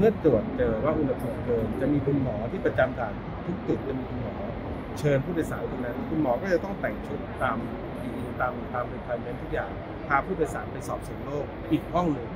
เมื่อตรวจเจอว่าอุณหภูมิเกินจะมีคุณหมอที่ประจำด่านทุกตึกจะมีคุณหมอ เชิญผู้โดยสารตรงนั้น คุณหมอก็จะต้องแต่งชุดตามตามตาม requirement ทุกอย่างพาผู้โดยสารไปสอบสวนโรคอีกห้องหนึ่ง